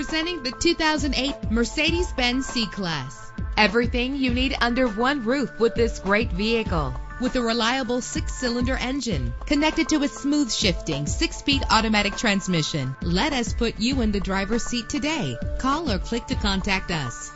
Presenting the 2008 Mercedes-Benz C-Class. Everything you need under one roof with this great vehicle. With a reliable six-cylinder engine connected to a smooth shifting six-speed automatic transmission. Let us put you in the driver's seat today. Call or click to contact us.